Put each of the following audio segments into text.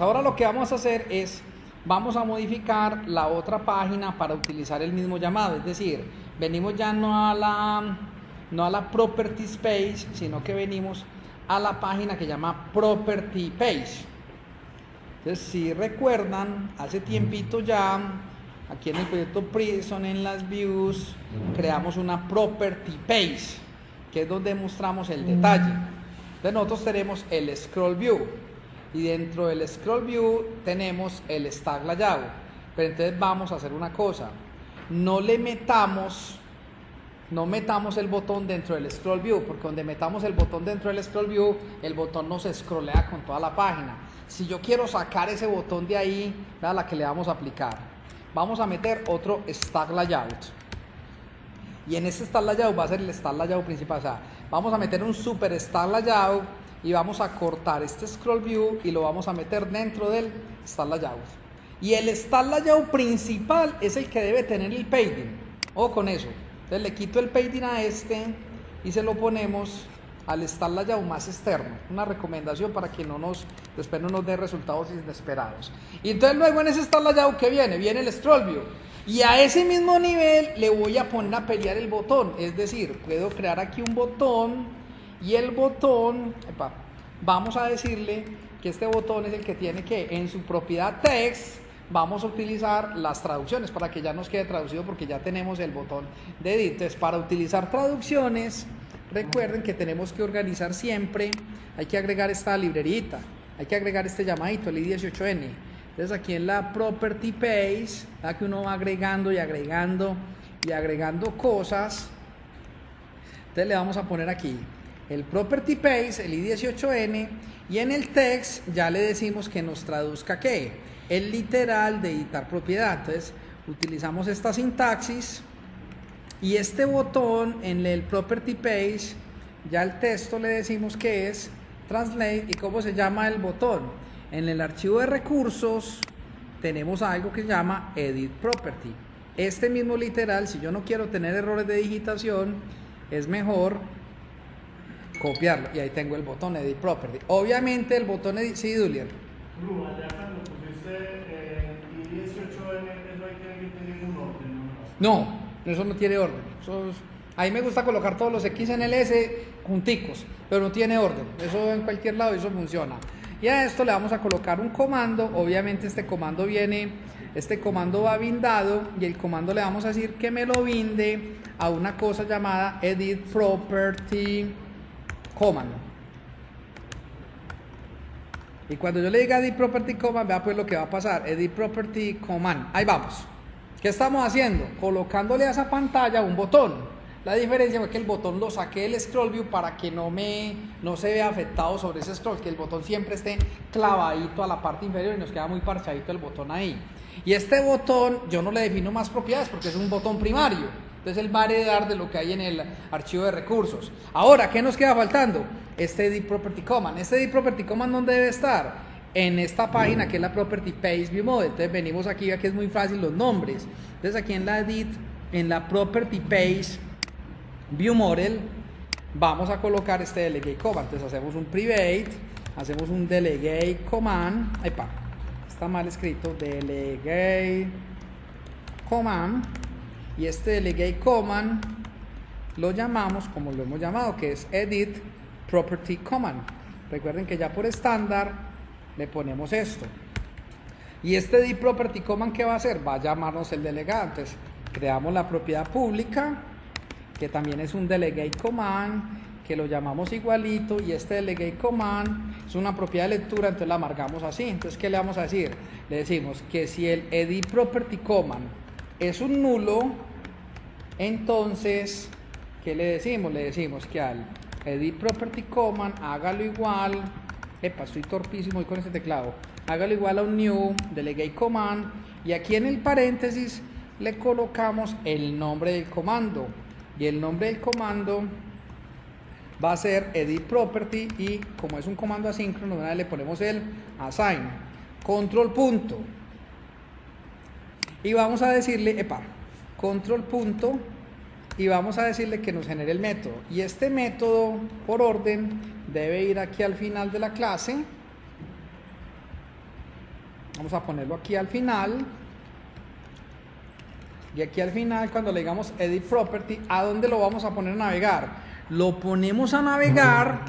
Ahora lo que vamos a hacer es, vamos a modificar la otra página para utilizar el mismo llamado. Es decir, venimos ya no a la, no a la properties page, sino que venimos a la página que llama property page. Entonces, si recuerdan, hace tiempito ya, aquí en el proyecto Prison, en las views, creamos una property page, que es donde mostramos el detalle. Entonces, nosotros tenemos el scroll view y dentro del scroll view tenemos el stack layout. Pero entonces vamos a hacer una cosa, no le metamos no metamos el botón dentro del scroll view, porque donde metamos el botón dentro del scroll view, el botón no se scrollea con toda la página. Si yo quiero sacar ese botón de ahí, a la que le vamos a aplicar. Vamos a meter otro stack layout. Y en este stack layout va a ser el stack layout principal. O sea, vamos a meter un super stack layout y vamos a cortar este scroll view y lo vamos a meter dentro del start layout. Y el start layout principal es el que debe tener el padding. O con eso. Entonces le quito el padding a este y se lo ponemos al start layout más externo. Una recomendación para que no nos, después no nos dé resultados inesperados. Y entonces luego en ese start layout que viene, viene el scroll view. Y a ese mismo nivel le voy a poner a pelear el botón. Es decir, puedo crear aquí un botón y el botón, vamos a decirle que este botón es el que tiene que en su propiedad text vamos a utilizar las traducciones para que ya nos quede traducido porque ya tenemos el botón de edit. Entonces, para utilizar traducciones, recuerden que tenemos que organizar siempre, hay que agregar esta librerita, hay que agregar este llamadito, el I18N. Entonces, aquí en la property page, que uno va agregando y agregando y agregando cosas. Entonces, le vamos a poner aquí el property page, el I18N, y en el text ya le decimos que nos traduzca qué, el literal de editar propiedad. Entonces utilizamos esta sintaxis y este botón en el property page, ya el texto le decimos que es translate y cómo se llama el botón. En el archivo de recursos tenemos algo que se llama edit property. Este mismo literal, si yo no quiero tener errores de digitación, es mejor copiarlo y ahí tengo el botón Edit Property. Obviamente el botón Edit, sí, Julian. No, eso no tiene orden. Eso ahí me gusta colocar todos los X en el S junticos, pero no tiene orden. Eso en cualquier lado, eso funciona. Y a esto le vamos a colocar un comando. Obviamente este comando viene, este comando va bindado y el comando le vamos a decir que me lo binde a una cosa llamada edit property command. Y cuando yo le diga edit property command, vea pues lo que va a pasar. Edit property command. Ahí vamos. ¿Qué estamos haciendo? Colocándole a esa pantalla un botón. La diferencia es que el botón lo saqué del scroll view para que no me no se vea afectado sobre ese scroll, que el botón siempre esté clavadito a la parte inferior y nos queda muy parchadito el botón ahí. Y este botón yo no le defino más propiedades porque es un botón primario. Entonces él va a heredar de lo que hay en el archivo de recursos. Ahora, ¿qué nos queda faltando? Este edit property command. Este edit property command ¿dónde debe estar? En esta página que es la property page view model. Entonces venimos aquí, aquí es muy fácil los nombres. Entonces aquí en la edit, en la property page view model, vamos a colocar este delegate command. Entonces hacemos un private, hacemos un delegate command. Está mal escrito, delegate command y este delegate command lo llamamos como lo hemos llamado que es edit property command. Recuerden que ya por estándar le ponemos esto. Y este edit property command que va a hacer va a llamarnos el delegado entonces creamos la propiedad pública que también es un delegate command que lo llamamos igualito y este delegate command es una propiedad de lectura entonces la marcamos así. Entonces qué le vamos a decir le decimos que si el edit property command es un nulo, entonces, ¿qué le decimos? Le decimos que al edit property command hágalo igual, epa, estoy torpísimo hoy con este teclado, hágalo igual a un new delegate command y aquí en el paréntesis le colocamos el nombre del comando y el nombre del comando va a ser edit property y como es un comando asíncrono le ponemos el assign control punto y vamos a decirle, epa, control punto, y vamos a decirle que nos genere el método. Y este método, por orden, debe ir aquí al final de la clase. Vamos a ponerlo aquí al final. Y aquí al final, cuando le digamos Edit Property, ¿a dónde lo vamos a poner a navegar? Lo ponemos a navegar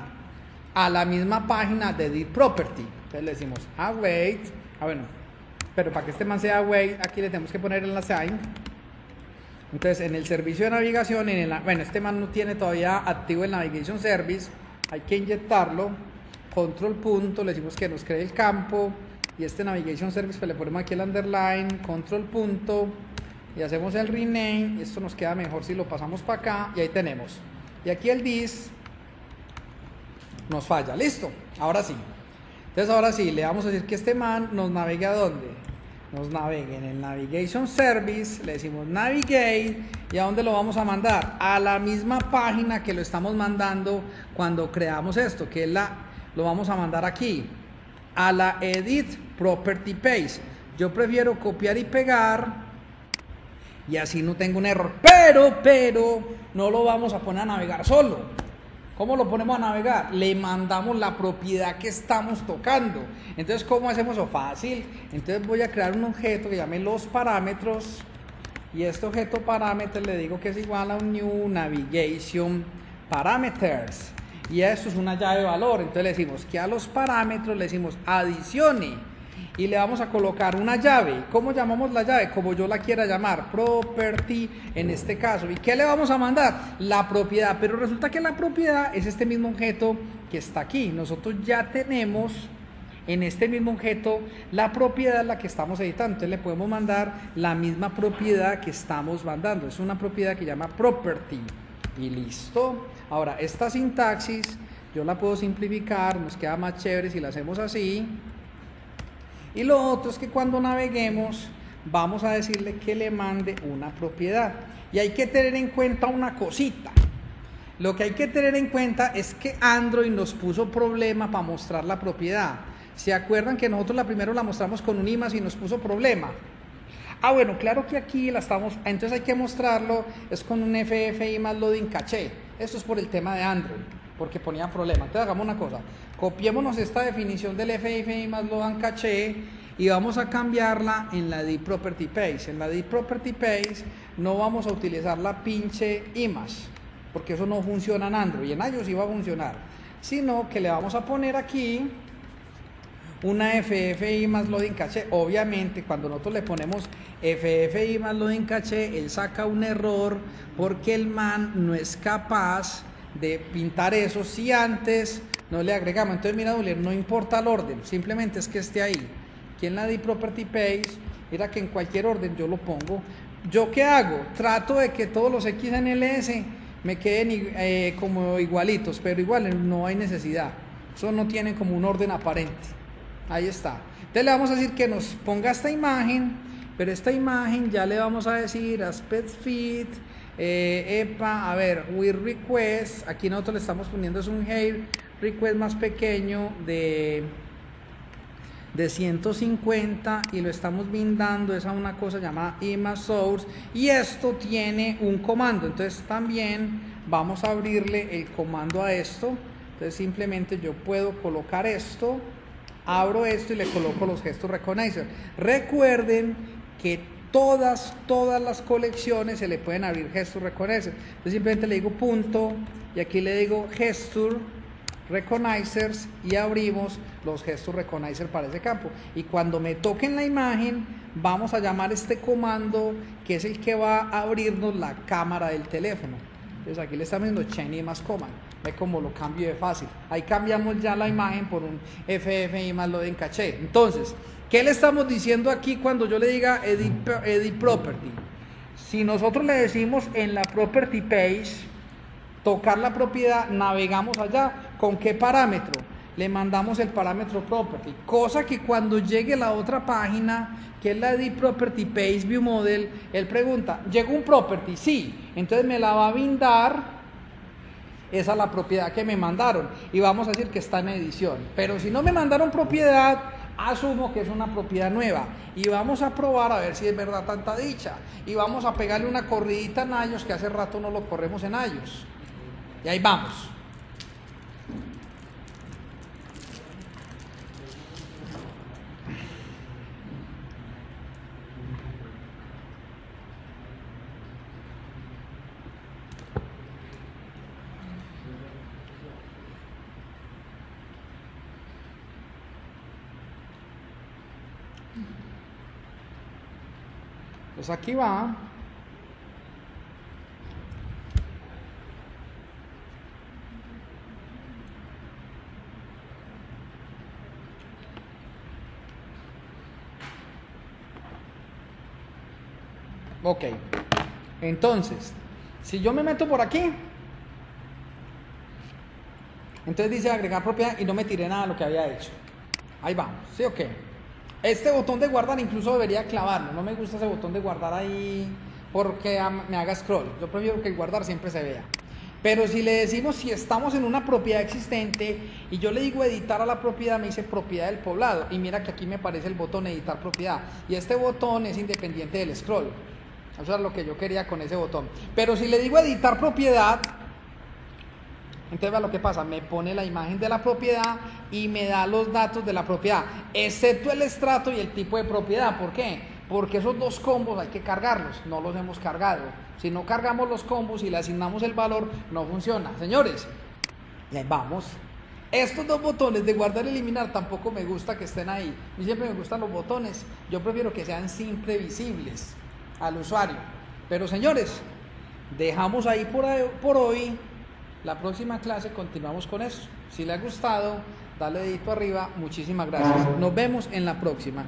a la misma página de Edit Property. Entonces le decimos await. Ah, bueno, pero para que este man sea await, aquí le tenemos que poner el assign. Entonces, en el servicio de navegación, en el, bueno, este man no tiene todavía activo el Navigation Service, hay que inyectarlo. Control punto, le decimos que nos cree el campo. Y este Navigation Service, pues le ponemos aquí el underline, control punto y hacemos el rename, esto nos queda mejor si lo pasamos para acá y ahí tenemos. Y aquí el dis nos falla, listo, ahora sí. Entonces ahora sí, le vamos a decir que este man nos navegue a dónde? Nos navegue en el Navigation Service, le decimos navigate y a dónde lo vamos a mandar? A la misma página que lo estamos mandando cuando creamos esto, que es la, lo vamos a mandar aquí, a la Edit Property Page. Yo prefiero copiar y pegar y así no tengo un error. Pero, pero, no lo vamos a poner a navegar solo. ¿Cómo lo ponemos a navegar? Le mandamos la propiedad que estamos tocando. Entonces, ¿cómo hacemos eso? Fácil. Entonces voy a crear un objeto que llame los parámetros. Y este objeto parámetros le digo que es igual a un new navigation parameters. Y esto es una llave de valor. Entonces le decimos que a los parámetros le decimos adicione y le vamos a colocar una llave. ¿Cómo llamamos la llave? Como yo la quiera llamar, property en este caso. ¿Y qué le vamos a mandar? La propiedad. Pero resulta que la propiedad es este mismo objeto que está aquí. Nosotros ya tenemos en este mismo objeto la propiedad la que estamos editando. Entonces le podemos mandar la misma propiedad que estamos mandando. Es una propiedad que llama property. Y listo. Ahora, esta sintaxis yo la puedo simplificar, nos queda más chévere si la hacemos así. Y lo otro es que cuando naveguemos vamos a decirle que le mande una propiedad. Y hay que tener en cuenta una cosita. Lo que hay que tener en cuenta es que Android nos puso problema para mostrar la propiedad. ¿Se acuerdan que nosotros la primero la mostramos con un IMAS y nos puso problema? Ah, bueno, claro que aquí la estamos, entonces hay que mostrarlo, es con un FFI más loading caché. Esto es por el tema de Android porque ponía problema. Entonces hagamos una cosa, copiémonos esta definición del FFI más lo dan caché y vamos a cambiarla en la de property page. En la de property page no vamos a utilizar la pinche image, porque eso no funciona en Android, y en iOS sí a funcionar, sino que le vamos a poner aquí una FFI más loading caché. Obviamente, cuando nosotros le ponemos FFI más loading caché, él saca un error porque el man no es capaz de pintar eso si antes no le agregamos. Entonces, mira, Dulier, no importa el orden, simplemente es que esté ahí. Aquí en la de Property Page, mira que en cualquier orden yo lo pongo. ¿Yo qué hago? Trato de que todos los XNLS me queden eh, como igualitos, pero igual no hay necesidad. Eso no tiene como un orden aparente. Ahí está. Entonces le vamos a decir que nos ponga esta imagen, pero esta imagen ya le vamos a decir aspect fit, eh, epa, a ver, with request, aquí nosotros le estamos poniendo es un hey request más pequeño de, de 150 y lo estamos bindando es a una cosa llamada image source y esto tiene un comando, entonces también vamos a abrirle el comando a esto, entonces simplemente yo puedo colocar esto, abro esto y le coloco los gestos recognizer. Recuerden que todas, todas las colecciones se le pueden abrir gesture reconocer. Entonces simplemente le digo punto y aquí le digo gesture recognizers y abrimos los gestos recognizer para ese campo. Y cuando me toquen la imagen, vamos a llamar este comando que es el que va a abrirnos la cámara del teléfono. Entonces aquí le estamos diciendo chain más command. Ve cómo lo cambio de fácil. Ahí cambiamos ya la imagen por un FFI más lo de en caché. Entonces, ¿Qué le estamos diciendo aquí cuando yo le diga edit, property? Si nosotros le decimos en la property page, tocar la propiedad, navegamos allá. ¿Con qué parámetro? Le mandamos el parámetro property. Cosa que cuando llegue la otra página, que es la edit property page view model, él pregunta, ¿llegó un property? Sí. Entonces me la va a bindar esa es la propiedad que me mandaron. Y vamos a decir que está en edición. Pero si no me mandaron propiedad, asumo que es una propiedad nueva. Y vamos a probar a ver si es verdad tanta dicha. Y vamos a pegarle una corridita en años que hace rato no lo corremos en años y ahí vamos Pues aquí va. Ok. Entonces, si yo me meto por aquí, entonces dice agregar propiedad y no me tiré nada de lo que había hecho. Ahí vamos, ¿sí o qué? Este botón de guardar incluso debería clavarlo. No me gusta ese botón de guardar ahí porque me haga scroll. Yo prefiero que el guardar siempre se vea. Pero si le decimos si estamos en una propiedad existente y yo le digo editar a la propiedad, me dice propiedad del poblado. Y mira que aquí me aparece el botón editar propiedad. Y este botón es independiente del scroll. Eso es lo que yo quería con ese botón. Pero si le digo editar propiedad, entonces vea lo que pasa, me pone la imagen de la propiedad y me da los datos de la propiedad, excepto el estrato y el tipo de propiedad. ¿Por qué? Porque esos dos combos hay que cargarlos, no los hemos cargado. Si no cargamos los combos y le asignamos el valor, no funciona. Señores, y ahí vamos. Estos dos botones de guardar y eliminar tampoco me gusta que estén ahí. A mí siempre me gustan los botones. Yo prefiero que sean siempre visibles al usuario. Pero señores, dejamos ahí por, por hoy. La próxima clase continuamos con eso. Si le ha gustado, dale dedito arriba. Muchísimas gracias. Nos vemos en la próxima.